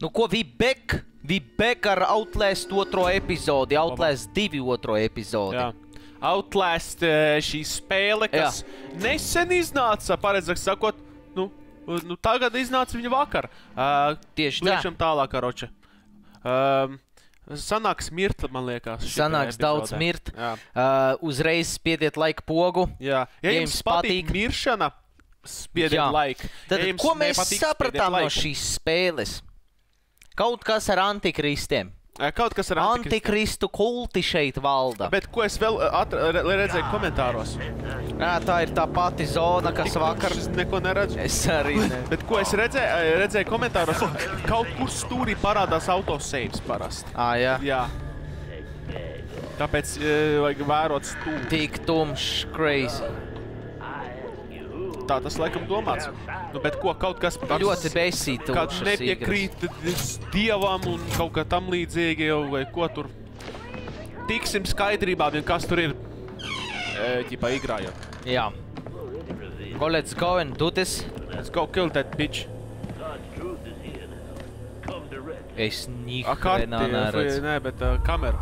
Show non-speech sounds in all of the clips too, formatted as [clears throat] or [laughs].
Nu, ko? We back ar Outlast otro epizodi, Outlast 2 otro epizodi. Jā. Outlast eh, šī spēle, kas nesen iznāca, pareizāk sakot, nu, nu tagad iznāca viņa vakar. Uh, Tieši tā. Liekam tālāk, Roče. Um, sanāks mirt, man liekas. Sanāks daudz epizodē. mirt. Jā. Uh, uzreiz spiediet laika pogu. Jā. Ja Ja jums jums patīk patīk- miršana, spiediet Jā. laiku. Tad, ja ko mēs sapratām no laiku. šīs spēles? Kaut kas ar antikristiem. Eh, Kaut kas ar antikristu. Kulti šeit valda. Bet ko es vēl eh, redzēju komentāros? Jā, tā ir tā pati zona, kas vakar. Es neko neredzu. Es arī ne. Bet ko es redzēju, eh, redzēju komentāros? Kaut kur stūrī parādās autosaves parasti. Ā, jā. Jā. Tāpēc vajag vērot stūri. Tik tumšs, crazy. Tā tas laikam domāts. Nu, bet ko kaut kas tāds Ļoti besīti. Kāds nepiekrīt dievam un kaut kā tam līdzīgi jau vai ko tur. Tiksim skaidrībā, vien kas tur ir. Ķipā igrājot. Jā. Go, let's go and do this. Let's go kill that bitch. Es karti, neredzu. nē, bet uh, kamera.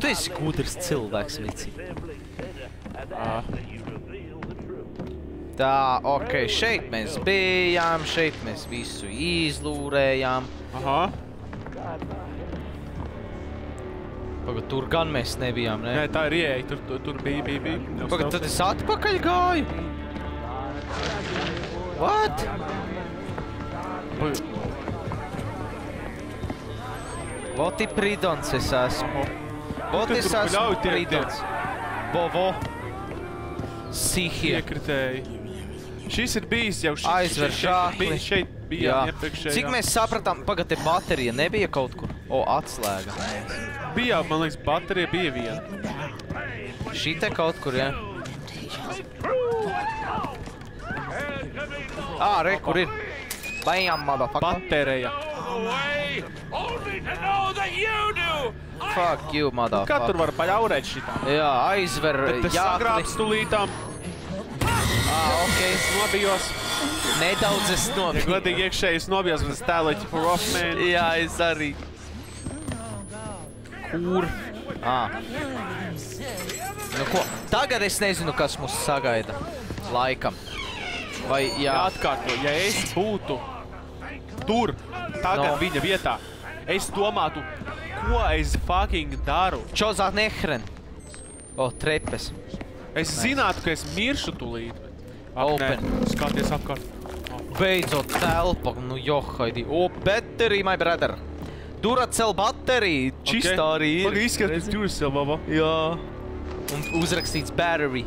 Tu esi gudrs cilvēks, Vici. Ā. Tā, ok, šeit mēs bijām, šeit mēs visu izlūrējām. Aha. Pagad, tur gan mēs nebijām, ne? Nē, tā ir ieeja. Tur, tur, tur bija, bija, bija. Pagad, tad es atpakaļ gāju. What? Voti pridons es esmu. Vot tu es esmu pridons. Bovo. Sihie. Iekritēji. Šis ir bijis jau šis. Aizver. Bija šeit bija Jā. iepriekšējā. Cik mēs sapratām, pagad, te baterija nebija kaut kur? O, atslēga. Bija, man liekas, baterija bija viena. Šī te kaut kur, jā. Ā, re, kur ir? Bam, motherfucker. Baterija. Away, only to know that you do. Fuck you, Kā tur motherfucker. var paļaurēt šitā? Jā, aizver Bet es jākli. sagrābs tulītām. Ā, ok. Nobijos. Nedaudz es Ja nobiju. godīgi iekšējais nobijos, bet es tēloķi for off, man. Jā, es arī. Kur? Ā. Nu ko, tagad es nezinu, kas mūs sagaida. Laikam. Vai, jā. Atkārto, ja es būtu tur, tagad No. viņa vietā, es domātu, ko es fucking daru. Čozā nehren. O, trepes. Es zinātu, ka es miršu tulīt. Ak, Open. Nē, skaties apkārt. Beidzot telpa, nu johaidi. O, battery, my brother. Duracell battery. Čistā arī ir. Pagaid, izskaties, sev, baba. Jā. Un uzrakstīts battery.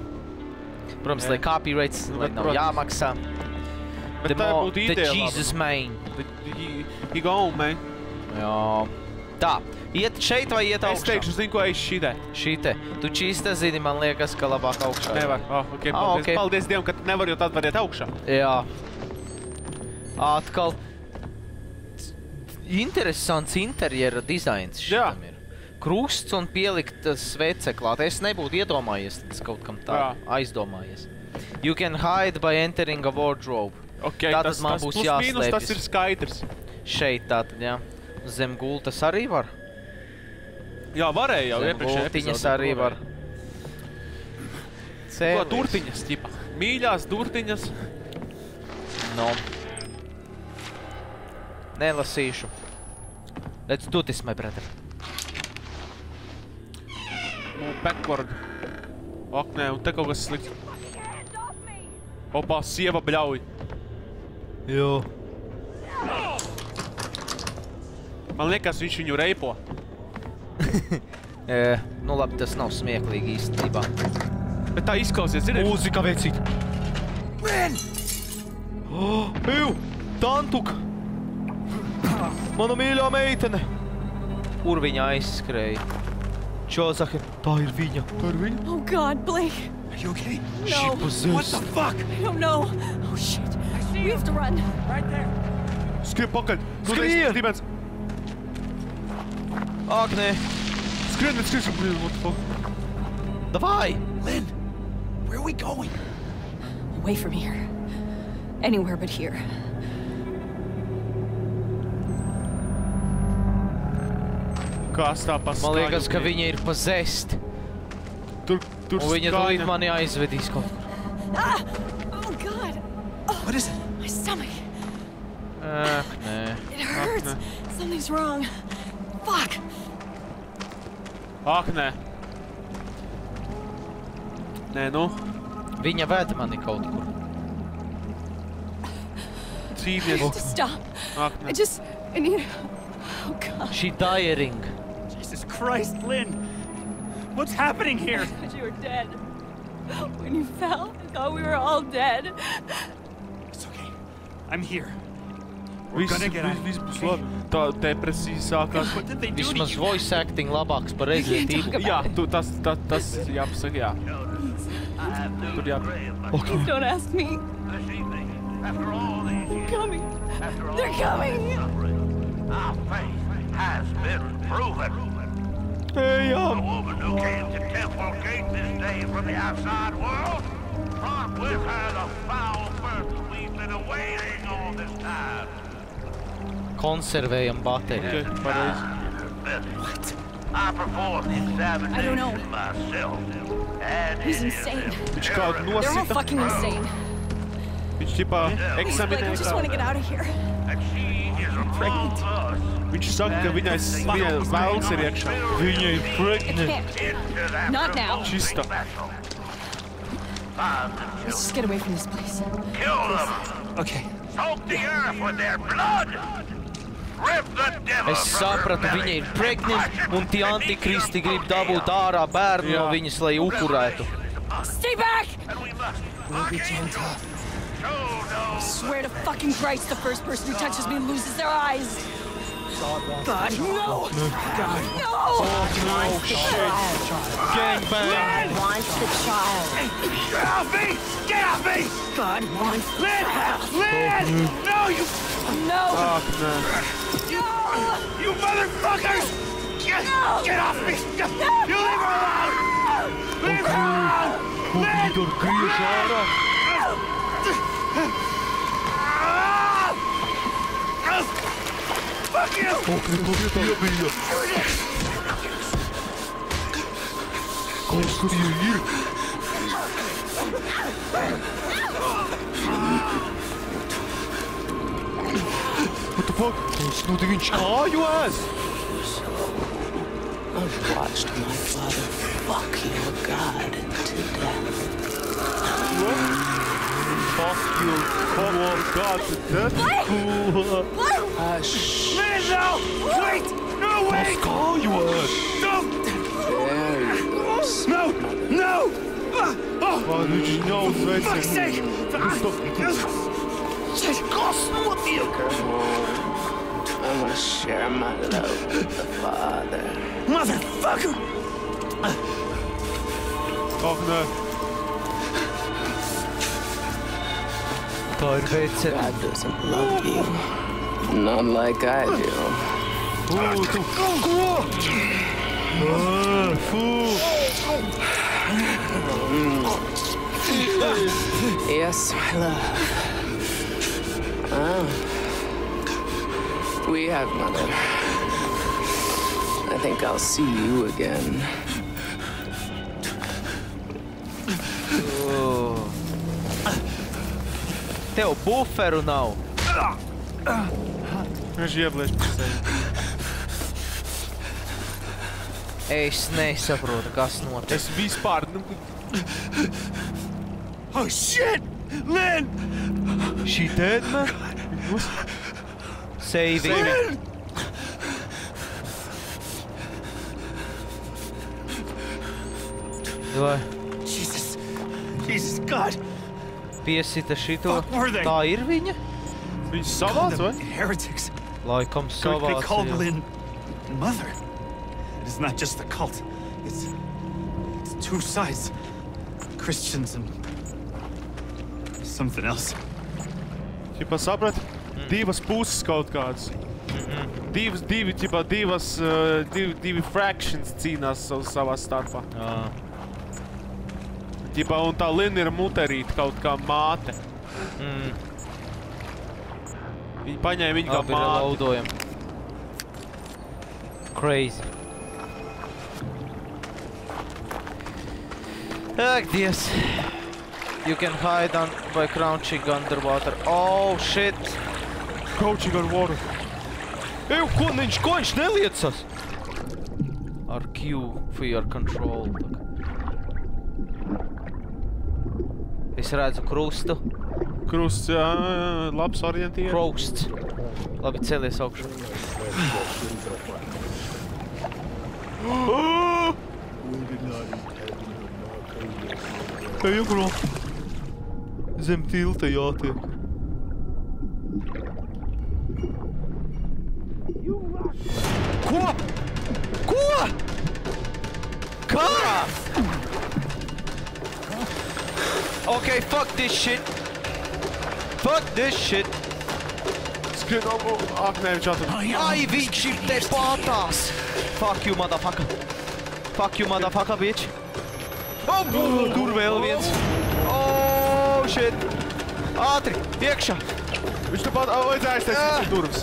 Protams, Jā. lai copyrights, lai nav jāmaksā. Bet The, tā mo- būtu ideja. Jesus main. You go man. Jā. Tā, iet šeit vai iet Es augšā? teikšu, zinu, ko es šitē. Šī te. Tu čīsta zini, man liekas, ka labāk augšā. Nevar. Oh, okay, Ah, paldies. ok. paldies Dievam, ka tu nevar, jo tad variet augšā. Jā. Atkal. Interesants interjera dizains Jā. šitam ir. Krusts un pielikt uh, svece klāt. Es nebūtu iedomājies, tad es kaut kam tā Jā. aizdomājies. You can hide by entering a wardrobe. Okay, Tātad tas, man tas būs plus mīnus, tas jāslēpjas. ir skaidrs. Šeit tātad, jā. Zem gultas arī var. Jā, varēja jau iepriekšējā gultiņas epizodē arī var. Ko Cēlies. turtiņas, ķipa? Mīļās turtiņas. No. Nelasīšu. Let's do this, my brother. Nu, backward. Ak, nē, un te kaut kas slikts. Opā, sieva bļauj. Jo. Man liekas, viņš viņu reipo. [laughs] E, nu labi, tas nav smieklīgi īstenībā. Bet tā izklausies, zini? Mūzika veicīt. Lynn! Oh, Eju! Tantuk! Mana mīļā meitene! Kur viņa aizskrēja? Čozake, tā ir viņa. Tā ir viņa? Oh God, Blake! Are you okay? She No, possessed. fuck? I don't know. Oh shit! We have to run. Right there. Skrien pakaļ! Skrien! Dīmens! Ak, nē! Skrien, bet skrien! Blin, what the fuck? Davai! Lynn! Where are we going? Away from here. Anywhere but here. Kas tā paskaļ? Man liekas, ka viņa ir pa zest. Tur, tur skaļa. Un viņa tūlīt mani aizvedīs kaut kur. Ah! Something's wrong. Fuck. Ak, nē. Nē, nu, Viņa vēta mani kaut kur. cīnies. Just stop. Ak, I just. I need. Oh, God. Šī dying. Jesus Christ, Lynn! What's happening here? I thought [laughs] you were dead. When you fell, I thought we were all dead. It's okay. I'm here. We're Viss, gonna get out. viss, viss būs labi. Tā depresija sākās. Vismaz voice acting labāks par Resident Evil. Jā, tu, tas, tas, tas jāpasaka, jā. Tur jā. Please don't ask me. They're coming. after all They're coming. our faith has been proven. The Ejam! woman who came to Temple Gate this day from the outside world brought with her the foul birth we've been awaiting all this time. Konservējam Okay, bateriju. pareizi. What? I performed the examination I don't know. myself. And He's it is insane. Viņš kādu They're all nosita. fucking insane. Viņš ķipā Please, Blake, I just want to eksaminē. get out of here. And she is among us. Viņš saka, ka viņai, viņai vēls ir iekšā. Viņa ir I pregnant. can't. Into that Not now. Čista. vessel. Find them, Let's just get away from this place. kill them. Okay. Soak the earth with their blood. Es sapratu, viņa ir pregnant, un tie antikristi grib dabūt ārā bērnu no viņas, lai upurētu. Stay back! And we must fucking show no Swear to fucking Christ, the first person who touches me loses their eyes. God, no! God, no! Gangbang! wants the child. Get off me! Get off me! God wants the Lynn! Lynn! No, you, No! Ak, nē. No! you motherfuckers! Get, get off me! You leave her alone! Leave her alone! Lynn! Tur griež ārā. Ah! Ah! Fuck you! Ok, Tas nu tik viņš kāju ēs? I've watched my father fuck your god to death. Fuck you. Fuck your god to death. Hush. Lynn, no! Wait! No, wait! Kāju ēs? Don't! There you go. No! No! Ah! Oh! Vai viņš nav Fuck's sake! Uzveicināts? I want to share my love with the father. Motherfucker! Ak, nē. Tā ir vece. God doesn't love you. Not like I do. Ū, tu. Ko? Ā, Fū. Yes, my love. Ah. We have, mother. I think I'll see you again. Buferu nav. Viņš iebliež par sevi. Es nesaprotu, kas notiek. Es vispār, nu, Oh shit! Lynn! Šī tēdme. Seivīgi. Lynn! Vai Jesus. Jesus, God. piesita šito? Fuck were they? Tā ir viņa? Viņš savāc, vai? heretics. Laikam They, they savāc. called jā. Lynn mother. It is not just the cult. It's, it's two sides. Christians and something else. Ķipā saprati? Mm. Divas puses kaut kādas. Mm -mm. Divas, divi, ķipā, divas, uh, divi, divi fractions cīnās sav, savā starpā. Jā. Ķipā, un tā Lina ir muterīta kaut kā māte. Mm. Viņi paņēma viņu kā Abi māti. Abi ir laudojami. Crazy. Ak, Dievs. You can hide on by crouching underwater. Oh, shit. Coaching on water. Eju, ko viņš, ko viņš neliecas? Ar Q for your control. Es redzu krustu. Krusts, jā, jā, labs orientieris. Krusts. Labi, celies augšu. [gasps] Ej, prom. Zem tilta jātiek. Ko? Ko? Kā? Okay, fuck this shit. Fuck this shit. Skrien, o, o, ak, nē, viņš atrada. Ai, viņš ir te pātās. Fuck you, motherfucker. Fuck you, motherfucker, bitch. Oh, tur vēl viens. Shit. Ātri, iekšā. Viņš tepat, o, vajadzēja aiztaisīt durvis.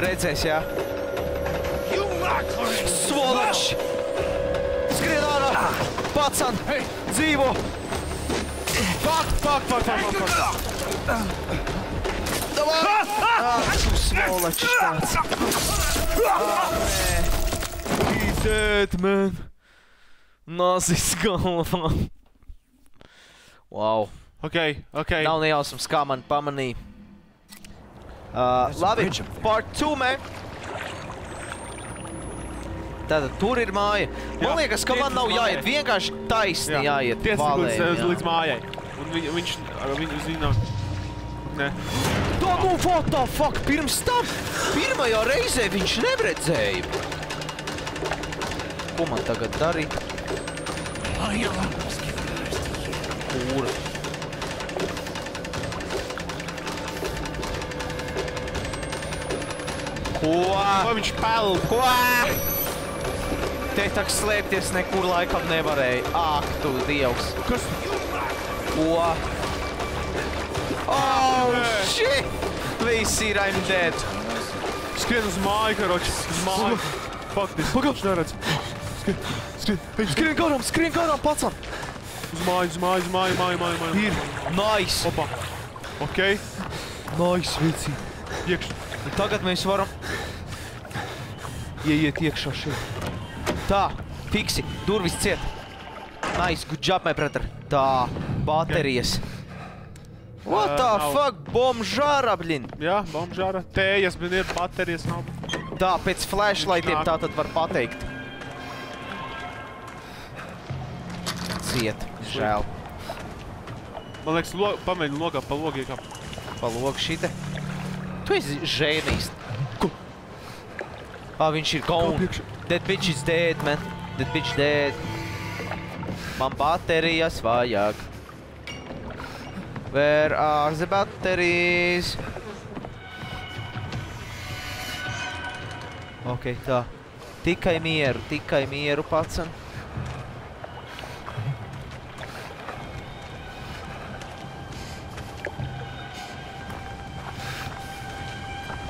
Redzēs, jā. Svoloč! Skrien ārā! Pacan! Dzīvo! Fuck, fuck, fuck, fuck, fuck, fuck. Davai! Ah, tu svoločs tāds. He's dead, man. Nazis galvā. Wow. Ok, ok. Nav nejausmas, kā man pamanīja. Uh, labi, part 2, man. Tātad tur ir māja. Man Jā, liekas, ka man nav jāiet. mājai. Vienkārši taisni jāiet. Tiesa valēm, līdz, jā. līdz mājai. Un viņ, viņš, ar viņu zina... Nē. Tā, nu, what the fuck? Pirms tam, pirmajā reizē viņš nevredzēja. Ko man tagad darīt? Kūra. Ko? Vai viņš peld? Ko? Te tak slēpties nekur laikam nevarēja. Ak, tu dievs. Kas? Ko? Oh, shit! Visi ir, I'm dead. Skrien uz māju, karoči. Uz māju. Fuck this. Viņš neredz. Skrien, skrien. Skrien garām, skrien garām, pacam! Māju, uz māju, māju, māju, māju. Ir. Nice! Opa. Ok. Nice, vici. Iekš. Un tagad mēs varam ieiet iekšā šeit. Tā, fiksi, durvis ciet. Nice, good job, my brother. Tā, baterijas. What Uh, the nav. fuck, bombžāra, blin. Jā, bombžāra. Tējas, bet ir baterijas nav. Tā, pēc flashlightiem tā tad var pateikt. Ciet, žēl. Man liekas, lo, pamēģini logā pa logiem. Pa logu šite. Tu esi žēnijs. Ko? Ā, viņš ir gone. That bitch is dead, man. That bitch dead. Man baterijas vajag. Where are the batteries? Ok, tā. Tikai mieru, tikai mieru, pacen.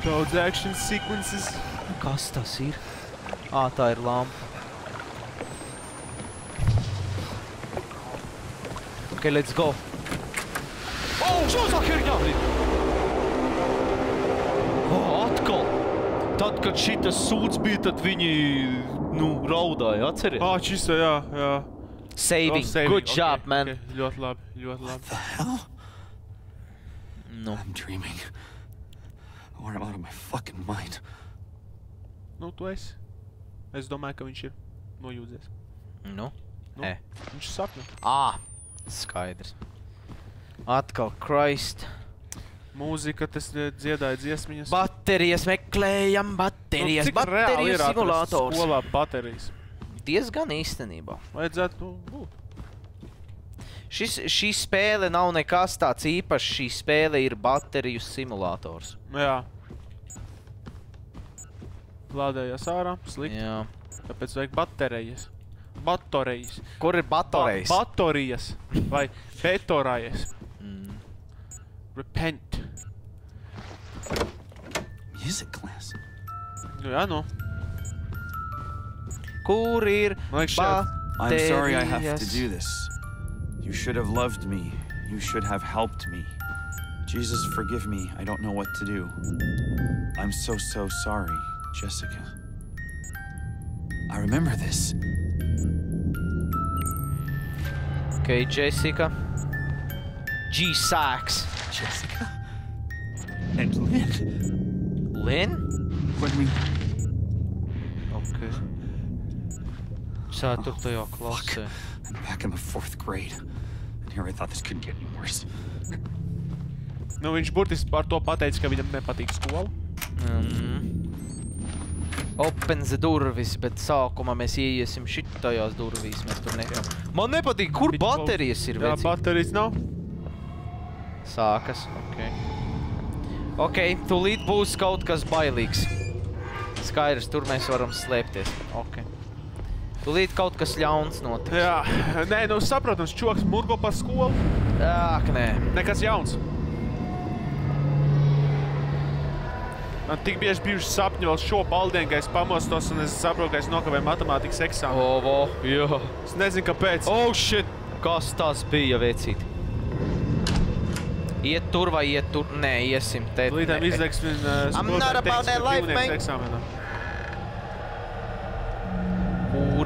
Daudz action sequences. Kas tas ir? Ā, tā ir lampa. Ok, let's go. Oh, šo za herņā! Oh, atkal! Tad, kad šitas sūds bija, tad viņi, nu, raudāja, atceries? Ā, šis, jā, jā. Saving. Oh, saving, Good job, ok, man. ok, Ļoti labi, ļoti labi. Hell? Nu, I'm dreaming. Or I'm out of my fucking mind. Nu, tu esi. Es domāju, ka viņš ir nojūdzies. nu. Nu. E. Viņš ir sapņu. Ā, skaidrs. Atkal, Christ. Mūzika, tas dziedāja dziesmiņas. Baterijas meklējam, baterijas, Nu, cik reāli bateriju ir atrast simulators. Skolā baterijas. Diezgan īstenībā. Vajadzētu nu, būt. Šis, šī spēle nav nekas tāds īpašs. Šī spēle ir bateriju simulators. Jā. Lādējās ārā, slikti. Jā. Tāpēc vajag baterijas. Baterijas. Kur ir baterijas? Ba baterijas. Vai betorājas. Mm. Repent. Music class. Nu, jā, nu. Kur ir šeit. I'm sorry I have to do this. You should have loved me. You should have helped me. Jesus, forgive me. I don't know what to do. I'm so, so sorry, Jessica. I remember this. Okay, Jessica. G Sachs. Jessica? And Lynn. Lynn? When we. Ok. Oh, Ceturtajā klasē. Eh. I'm back in the fourth grade. Here I thought this couldn't get any worse. Nu, viņš burtiski par to pateica, ka viņam nepatīk skola. Mm. Open the durvis, bet sākumā mēs ieiesim šitajās durvīs. Mēs tur ne... Man nepatīk, kur Viņš baterijas ir. Jā, vecīt? baterijas nav. Sākas, ok. Ok, tūlīt būs kaut kas bailīgs. Skaidrs, tur mēs varam slēpties. Ok. Tūlīt kaut kas ļauns notiks. Jā, nē, nu saprotams, čoks murgo par skolu. Ak, nē. Nekas jauns. Man tik bieži bijuši sapņi vēl šo baldienu, ka es pamostos un es saprotu, ka es nokavēju matemātikas eksāmenu. Ovo, jā. Es nezinu, kāpēc. Oh, shit! Kas tas bija, vecīt? Iet tur vai iet tur? Nē, iesim te. Līdām viņa I'm not about that life, mate. eksāmenā.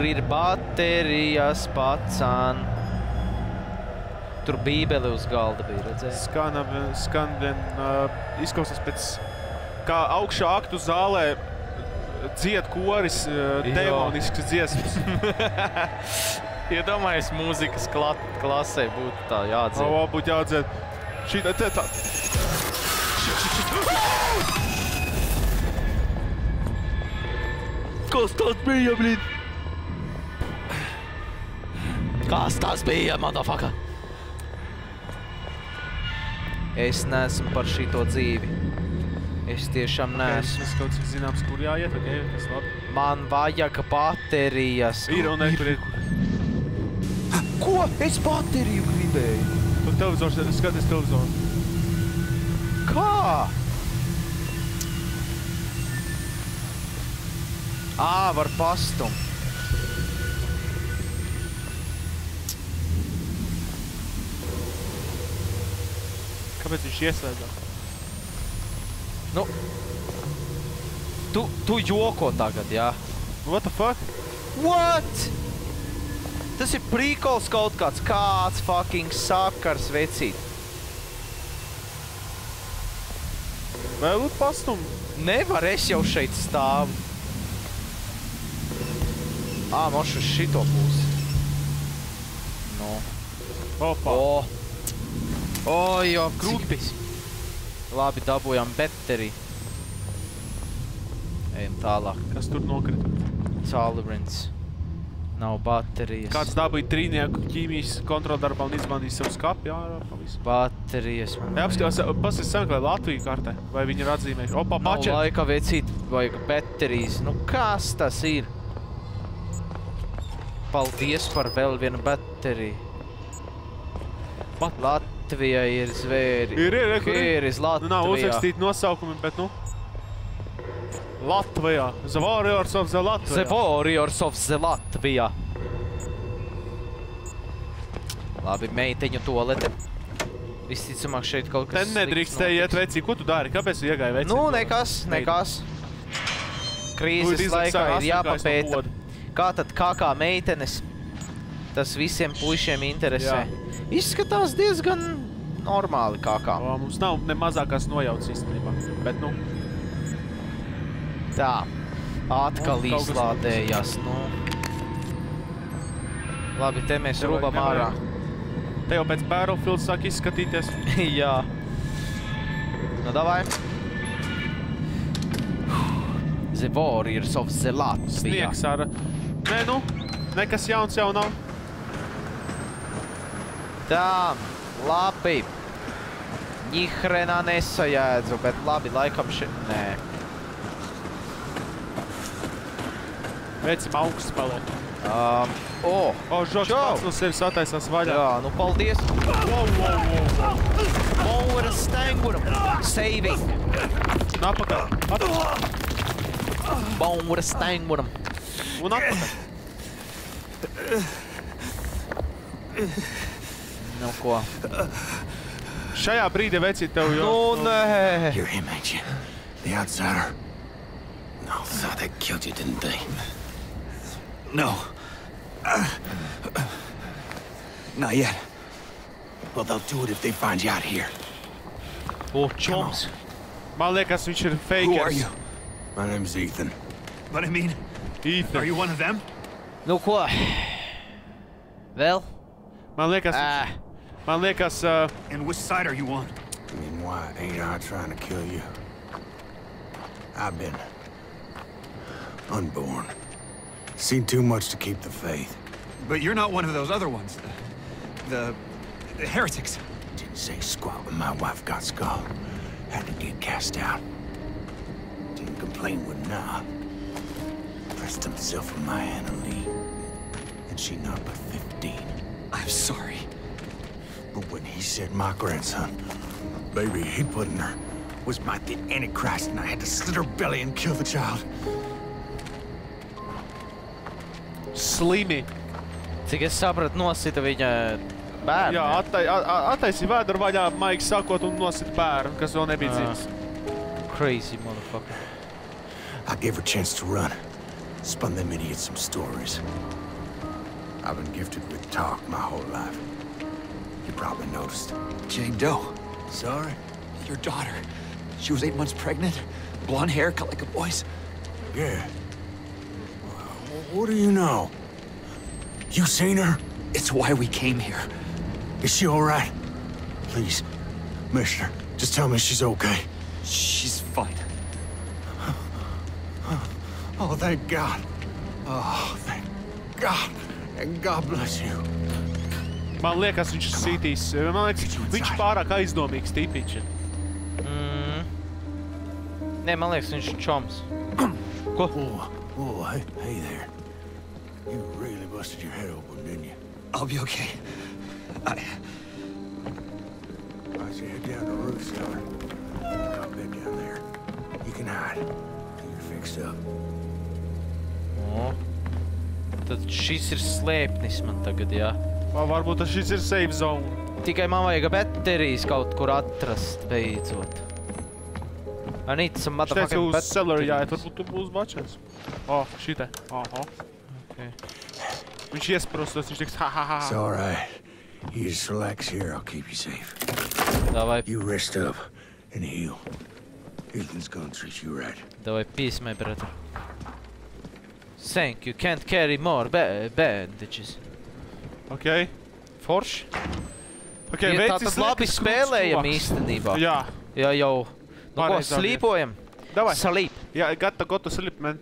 Kur ir baterijas, pacan? Tur bībeli uz galda bija, redzēji? Skan, ap- skan vien, uh, izklausās pēc, kā augšā aktu zālē dzied koris, uh, demonisks dziesmas. [laughs] Iedomājies, mūzikas kla klasē būtu tā jādzied. O, būtu jādzied. Šī te tā. Kas tas bija, blīd? Kas tas bija, motherfucker? Es neesmu par šito dzīvi. Es tiešām neesmu. Es kaut cik zināms, kur jāiet, ok, tas labi. Man vajag baterijas. Ir un ne, tur ir. Ko? Es bateriju gribēju. Tu televizors, skaties televizoru. Kā? Ā, var pastum. Kāpēc viņš ieslēdzās? Nu. Tu, tu joko tagad, jā? What the fuck? What? Tas ir prīkols kaut kāds. Kāds fucking sakars, vecīt. Vēl būt pastum? Nevar, es jau šeit stāvu. Ā, moš uz šito pusi. Nu. Opa. O. O, jo, krūtis. Labi, dabūjām bateriju. Ejam tālāk. Kas tur nokrita? Tolerance. Nav baterijas. Kāds dabūja trīnieku ķīmijas kontroldarbā un izmanīja savu skapi ārā. Baterijas man Jā, apskatās, paskatās sameklē Latviju kartē, vai viņi ir atzīmējuši. Opa, Nav pačet! laika vecīt, vajag baterijas. Nu kas tas ir? Paldies par vēl vienu bateriju. Mat- Latvija ir zvēri. Ir, ir, ir, ir? Is Nu, nav Latvija. uzrakstīti nosaukumi, bet nu... Latvijā. The Warriors of the Latvijā. The Warriors of the Latvija. Labi, meiteņu toalete. Visticamāk šeit kaut kas Te nedrīkstēja iet vecī. Ko tu dari? Kāpēc tu iegāji vecī? Nu, nekas, nekas. Krīzes Nu, laikā ir jāpapēta. Kā tad kakā meitenes? Tas visiem puišiem interesē. Izskatās diezgan normāli kakā. O, mums nav ne mazākās nojautas īstenībā. Bet, nu, Tā. Atkal Nu, kaut kas izlādējās. Nu. Labi, te mēs Te rūbam ārā. te jau pēc Battlefield sāk izskatīties. [laughs] Jā. Nu, davai. The Warriors of the Latvija. Sniegs ar... Nē, nu, nekas jauns jau nav. Tā, labi. Ņihrenā nesajēdzu, bet labi, laikam šeit... Nē. Veicam augsts paliek. Um, o, O, žoks Čau! pats no sevis attaisās vaļā. jā, nu paldies. Wow, wow, wow. Maura stenguram. Saving. Un apakaļ. Atpakaļ. Maura stenguram. Un atpakaļ. Nu ko? Šajā brīdī vecīt tev jau... Nu, nē. You're him, ain't you? The outsider? No, thought they killed you, didn't they? No. Not yet. Well, they'll do it if they find you out here. O, čoms. Man liekas, viņš ir Who are fakers. you? My name's Ethan. But I mean, Ethan. are you one of them? Nu ko? Vēl? Man liekas, Ā, man liekas, uh, And which side are you on? I mean, why ain't I trying to kill you? I've been unborn. Seen too much to keep the faith. But you're not one of those other ones. The, the heretics. Didn't say squat when my wife got skull. Had to get cast out. Didn't complain when nah. Pressed himself on my Anna Lee. And she not but 15. I'm sorry. But when he said my grandson, baby he put in her, was my the Antichrist, and I had to slit her belly and kill the child. slimi. cik es sapratu, nosita viņa bērnu. Jā, attai, a- a- attaisīja vēdru vaļā, maigi sakot, un nosit bērnu, kas vēl nebija Ā. dzimis. Crazy motherfucker. I gave her a chance to run. Spun them idiots some stories. I've been gifted with talk my whole life. You probably noticed. Jane Doe, Sorry? your daughter. She was eight months pregnant. Blonde hair, cut like a boy's. Yeah. What do you know? You seen her? It's why we came here. Is she all right? Please, Mister, just tell me she's okay. She's fine. Oh, thank God. Oh, thank God. And God bless you. Man liekas, viņš sītīs. Man liekas, viņš pārāk aizdomīgs tipiņš. ir. Nē, man liekas, viņš čoms. [clears throat] Ko? Oh, oh, hey, hey there. You really busted your head open, didn't you? I'll be okay. I, I see head down the roof, cellar. Got bed down there. You can hide till you're fixed up. O. Tad šis ir slēpnis man tagad, jā. Vai Varbūt tas šis ir safe zone. Tikai man vajag baterijas kaut kur atrast, beidzot. I need some Viņš teica, motherfucking uz celery jāiet, batteries. varbūt tu būs bačers. O, šitē. Aha. Okay. Viņš iesprostos, viņš teiks, ha, ha, ha. It's all right. You just relax here. I'll keep you safe. Davai, You rest up and heal. Ethan's gonna treat you right. davai, peace, my brother. Thank you, can't carry more ba bandages. Ok. Forši? Ok, Ja veicis tātad labi spēlējam krūts īstenībā. Jā. Jā, jau. Nu ko, slīpojam? Davai. Salīp. Jā, gata, gata slip, man.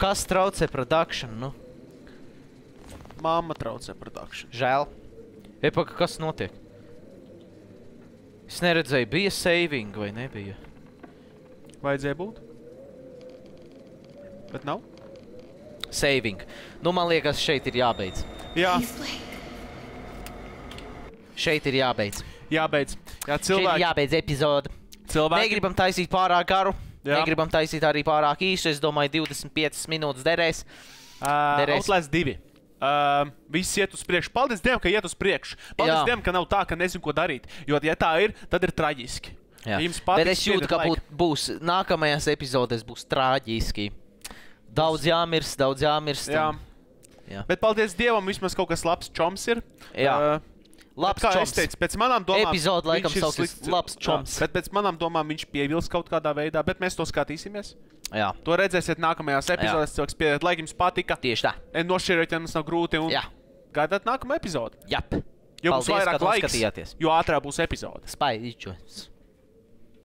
Kas traucē production, nu? Māma traucē production. Žēl. Epaka, kas notiek? Es neredzēju, bija saving vai nebija? Vajadzēja būt. Bet nav? Saving. Nu, man liekas, šeit ir jābeidz. Jā, Šeit ir jābeidz. jābeidz. Jā, Šeit ir cilvēki. jābeidz epizode. cilvēki. Negribam taisīt pārāk garu. Jā. Negribam taisīt arī pārāk īsu. Es domāju, 25 minūtes derēs. Uh, Derēs. Outlast 2. Uh, viss iet uz priekšu. Paldies Dievam, ka iet uz priekšu. Paldies Jā. Dievam, ka nav tā, ka nezinu, ko darīt. Jo, ja tā ir, tad ir traģiski. Jā. Jums patīk, Bet es jūtu, ka būt, būs nākamajās epizodēs būs traģiski. Daudz jāmirst, daudz jāmirst. Jā. Jā. Bet paldies Dievam, vismaz kaut kas labs čoms ir. Jā. Uh, Labs kā čoms. es teicu, pēc manām domām, Epizode laikam sauksies labs čoms. Jā, bet pēc manām domām viņš pievils kaut kādā veidā, bet mēs to skatīsimies. Jā, To redzēsiet nākamajās epizodēs. Cilvēks pieiet, lai jums patika. tieši tā. Nošķirot, ja mums nav grūti. Un Jā. gaidāt nākamo epizodi. Jap. Jo ka vairāk laiks, noskatījāties. jo ātrāk būs epizode. Spaidiķos.